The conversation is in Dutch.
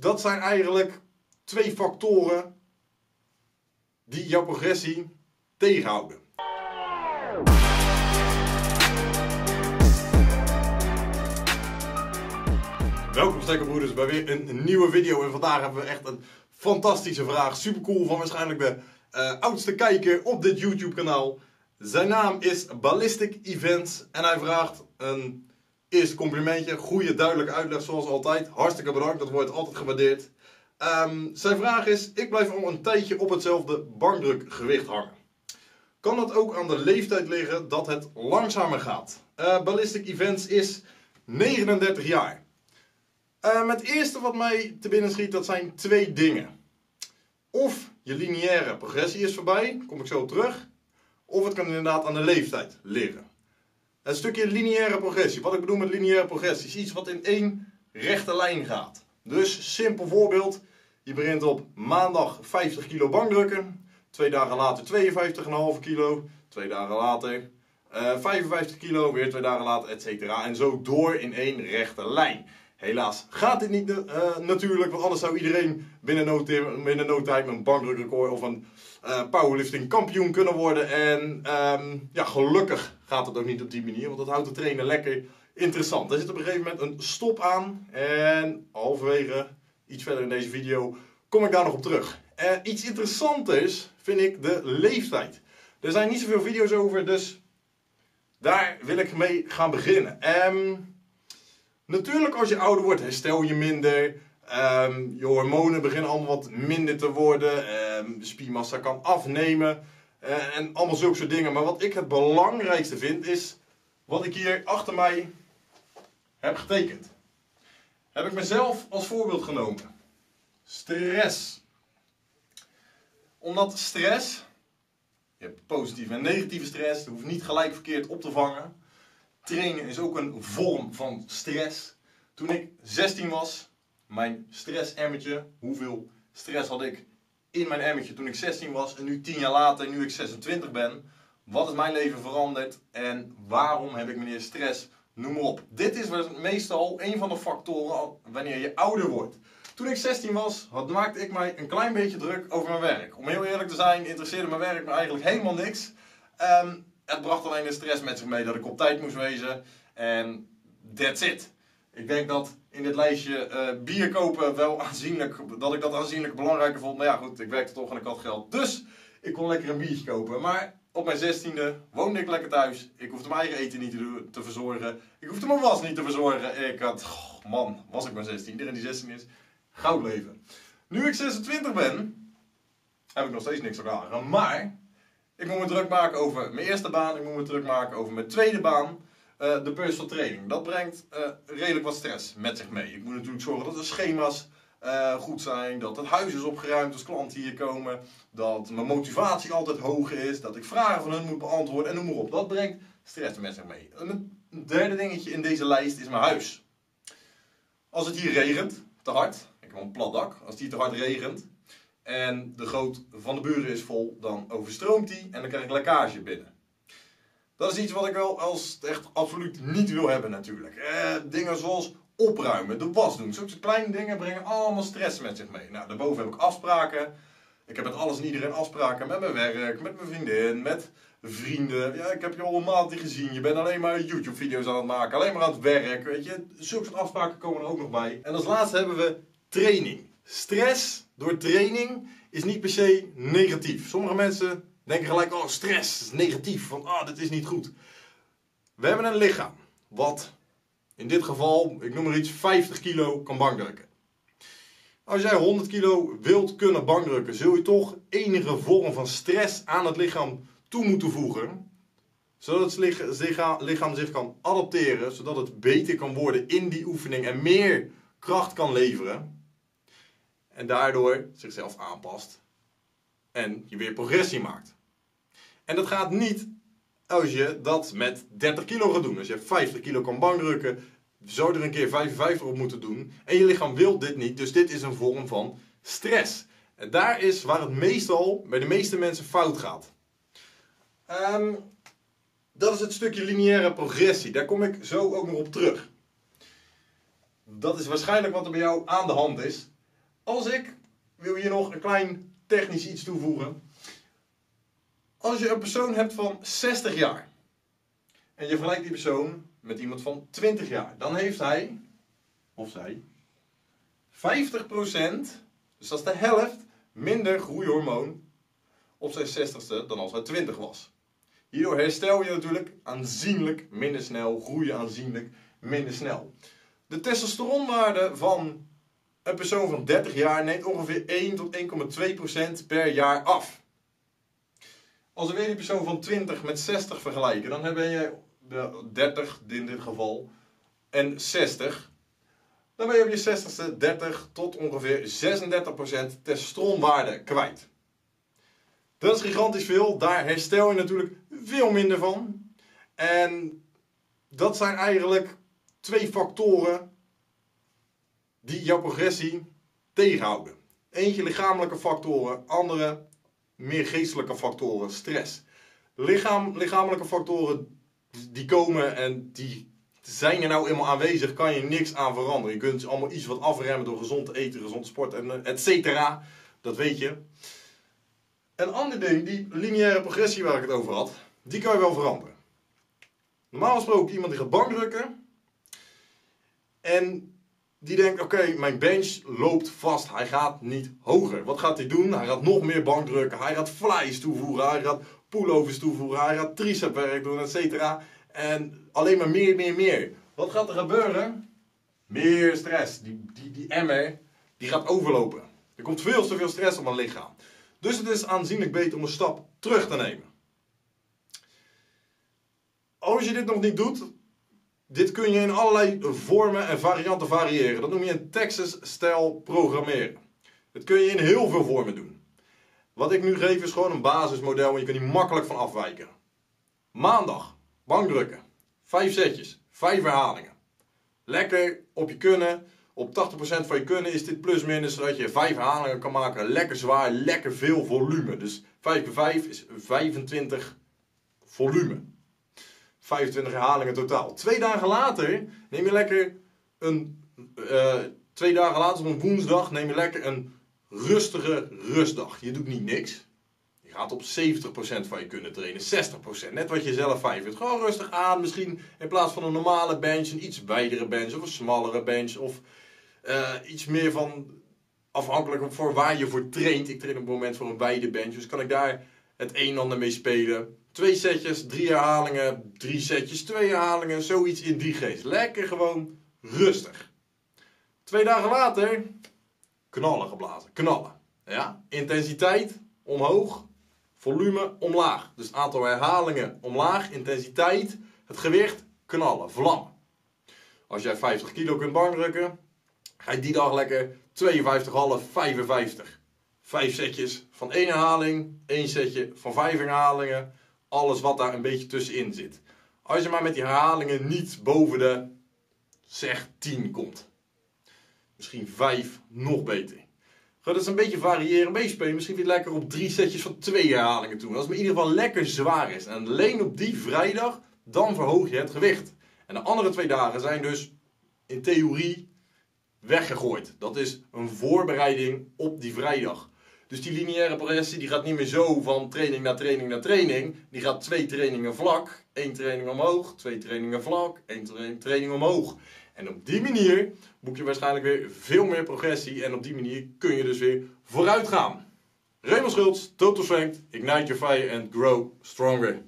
dat zijn eigenlijk twee factoren die jouw progressie tegenhouden. Welkom stekkerbroeders bij weer een nieuwe video en vandaag hebben we echt een fantastische vraag. Super cool van waarschijnlijk de uh, oudste kijker op dit YouTube kanaal. Zijn naam is Ballistic Events en hij vraagt een eerste complimentje. Goede duidelijke uitleg zoals altijd. Hartstikke bedankt, dat wordt altijd gewaardeerd. Um, zijn vraag is, ik blijf al een tijdje op hetzelfde bankdrukgewicht hangen. Kan dat ook aan de leeftijd liggen dat het langzamer gaat? Uh, Ballistic Events is 39 jaar. Um, het eerste wat mij te binnen schiet, dat zijn twee dingen. Of je lineaire progressie is voorbij, kom ik zo terug. Of het kan inderdaad aan de leeftijd liggen. Een stukje lineaire progressie. Wat ik bedoel met lineaire progressie is iets wat in één rechte lijn gaat. Dus simpel voorbeeld. Je begint op maandag 50 kilo bankdrukken. Twee dagen later 52,5 kilo. Twee dagen later uh, eh, 55 kilo. Weer twee dagen later, et cetera. En zo door in één rechte lijn. Helaas gaat dit niet uh, natuurlijk, want anders zou iedereen binnen no, binnen no time een bankdrukrecord of een uh, powerlifting kampioen kunnen worden. En um, ja, gelukkig gaat het ook niet op die manier, want dat houdt de trainer lekker interessant. Er zit op een gegeven moment een stop aan en halverwege, iets verder in deze video, kom ik daar nog op terug. Uh, iets interessanters vind ik de leeftijd. Er zijn niet zoveel video's over, dus daar wil ik mee gaan beginnen. Um, Natuurlijk, als je ouder wordt, herstel je minder. Um, je hormonen beginnen allemaal wat minder te worden. Um, spiermassa kan afnemen. Uh, en allemaal zulke soort dingen. Maar wat ik het belangrijkste vind, is wat ik hier achter mij heb getekend. Heb ik mezelf als voorbeeld genomen. Stress. Omdat stress, je hebt positieve en negatieve stress, hoeft niet gelijk verkeerd op te vangen. Trainen is ook een vorm van stress. Toen ik 16 was, mijn stressemmertje, hoeveel stress had ik in mijn emmertje toen ik 16 was en nu 10 jaar later, nu ik 26 ben. Wat is mijn leven veranderd en waarom heb ik meneer stress? Noem maar op. Dit is meestal een van de factoren wanneer je ouder wordt. Toen ik 16 was, had, maakte ik mij een klein beetje druk over mijn werk. Om heel eerlijk te zijn, interesseerde mijn werk me eigenlijk helemaal niks. Um, het bracht alleen de stress met zich mee dat ik op tijd moest wezen. En that's it. Ik denk dat in dit lijstje uh, bier kopen wel aanzienlijk, dat ik dat aanzienlijk belangrijker vond. Maar ja goed, ik werkte toch en ik had geld. Dus ik kon lekker een biertje kopen. Maar op mijn zestiende woonde ik lekker thuis. Ik hoefde mijn eigen eten niet te, verzorgen. Ik hoefde mijn was niet te verzorgen. Ik had, man, was ik maar 16. Iedereen die 16 is, goud leven. Nu ik 26 ben, heb ik nog steeds niks aan. Maar ik moet me druk maken over mijn eerste baan. Ik moet me druk maken over mijn tweede baan. Uh, de personal training. Dat brengt uh, redelijk wat stress met zich mee. Ik moet natuurlijk zorgen dat de schema's uh, goed zijn. Dat het huis is opgeruimd als klanten hier komen. Dat mijn motivatie altijd hoog is. Dat ik vragen van hun moet beantwoorden. En noem maar op. Dat brengt stress met zich mee. een derde dingetje in deze lijst is mijn huis. Als het hier regent, te hard. Ik heb een plat dak. Als het hier te hard regent en de goot van de buren is vol, dan overstroomt die en dan krijg ik lekkage binnen. Dat is iets wat ik wel als echt absoluut niet wil hebben natuurlijk. Eh, dingen zoals opruimen, de was doen. Zulke kleine dingen brengen allemaal stress met zich mee. Nou, daarboven heb ik afspraken. Ik heb met alles en iedereen afspraken. Met mijn werk, met mijn vriendin, met vrienden. Ja, ik heb je al een maand niet gezien. Je bent alleen maar YouTube-video's aan het maken. Alleen maar aan het werk. Weet je, zulke soort afspraken komen er ook nog bij. En als laatste hebben we training. Stress door training is niet per se negatief. Sommige mensen denken gelijk, oh stress is negatief, van ah, dit is niet goed. We hebben een lichaam wat in dit geval, ik noem maar iets, 50 kilo kan bankdrukken. Als jij 100 kilo wilt kunnen bankdrukken, zul je toch enige vorm van stress aan het lichaam toe moeten voegen. Zodat het lichaam zich kan adapteren, zodat het beter kan worden in die oefening en meer kracht kan leveren. En daardoor zichzelf aanpast. En je weer progressie maakt. En dat gaat niet als je dat met 30 kilo gaat doen. Als je 50 kilo kan bankdrukken, zou er een keer 55 op moeten doen. En je lichaam wil dit niet, dus dit is een vorm van stress. En daar is waar het meestal bij de meeste mensen fout gaat. Um, dat is het stukje lineaire progressie. Daar kom ik zo ook nog op terug. Dat is waarschijnlijk wat er bij jou aan de hand is. Als ik, wil hier nog een klein technisch iets toevoegen. Als je een persoon hebt van 60 jaar en je vergelijkt die persoon met iemand van 20 jaar, dan heeft hij of zij 50%, dus dat is de helft, minder groeihormoon op zijn 60ste dan als hij 20 was. Hierdoor herstel je natuurlijk aanzienlijk minder snel, groei aanzienlijk minder snel. De testosteronwaarde van een persoon van 30 jaar neemt ongeveer 1 tot 1,2% per jaar af. Als we weer die persoon van 20 met 60 vergelijken, dan heb je 30 in dit geval en 60. Dan ben je op je 60ste 30 tot ongeveer 36% testosteronwaarde kwijt. Dat is gigantisch veel. Daar herstel je natuurlijk veel minder van. En dat zijn eigenlijk twee factoren die jouw progressie tegenhouden. Eentje lichamelijke factoren, andere meer geestelijke factoren, stress. Lichaam, lichamelijke factoren die komen en die zijn er nou eenmaal aanwezig, kan je niks aan veranderen. Je kunt allemaal iets wat afremmen door gezond te eten, gezond sport en et cetera. Dat weet je. Een ander ding, die lineaire progressie waar ik het over had, die kan je wel veranderen. Normaal gesproken iemand die gaat bankdrukken en die denkt, oké, mijn bench loopt vast, hij gaat niet hoger. Wat gaat hij doen? Hij gaat nog meer bankdrukken, hij gaat flies toevoegen, hij gaat pullovers toevoegen, hij gaat tricepwerk doen, et cetera. En alleen maar meer, meer, meer. Wat gaat er gebeuren? Meer stress. Die, die, die emmer, die gaat overlopen. Er komt veel te veel stress op mijn lichaam. Dus het is aanzienlijk beter om een stap terug te nemen. Als je dit nog niet doet, dit kun je in allerlei vormen en varianten variëren. Dat noem je een Texas-stijl programmeren. Dat kun je in heel veel vormen doen. Wat ik nu geef is gewoon een basismodel en je kunt hier makkelijk van afwijken. Maandag, bankdrukken. Vijf setjes, vijf herhalingen. Lekker op je kunnen. Op 80% van je kunnen is dit plus minus zodat je vijf herhalingen kan maken. Lekker zwaar, lekker veel volume. Dus 5 keer 5 is 25 volume. 25 herhalingen totaal. Twee dagen later neem je lekker een. Uh, twee dagen later, op een woensdag, neem je lekker een rustige rustdag. Je doet niet niks. Je gaat op 70% van je kunnen trainen, 60%. Net wat je zelf fijn vindt. Gewoon rustig aan. Misschien in plaats van een normale bench, een iets wijdere bench of een smallere bench. Of uh, iets meer van afhankelijk voor waar je voor traint. Ik train op het moment voor een wijde bench. Dus kan ik daar het een en ander mee spelen. Twee setjes, drie herhalingen, drie setjes, twee herhalingen, zoiets in die geest. Lekker gewoon rustig. Twee dagen later, knallen geblazen, knallen. Ja? Intensiteit omhoog, volume omlaag. Dus het aantal herhalingen omlaag, intensiteit, het gewicht, knallen, vlammen. Als jij 50 kilo kunt bankdrukken, ga je die dag lekker 52,5, 55. Vijf setjes van één herhaling, één setje van vijf herhalingen, alles wat daar een beetje tussenin zit. Als je maar met die herhalingen niet boven de, zeg, 10 komt. Misschien 5, nog beter. Ga dat is een beetje variëren, een spelen. Misschien weer lekker op drie setjes van twee herhalingen doen. Als het in ieder geval lekker zwaar is. En alleen op die vrijdag, dan verhoog je het gewicht. En de andere twee dagen zijn dus in theorie weggegooid. Dat is een voorbereiding op die vrijdag. Dus die lineaire progressie die gaat niet meer zo van training naar training naar training. Die gaat twee trainingen vlak, één training omhoog, twee trainingen vlak, één training omhoog. En op die manier boek je waarschijnlijk weer veel meer progressie en op die manier kun je dus weer vooruit gaan. Raymond Schultz, Total Strength, Ignite Your Fire and Grow Stronger.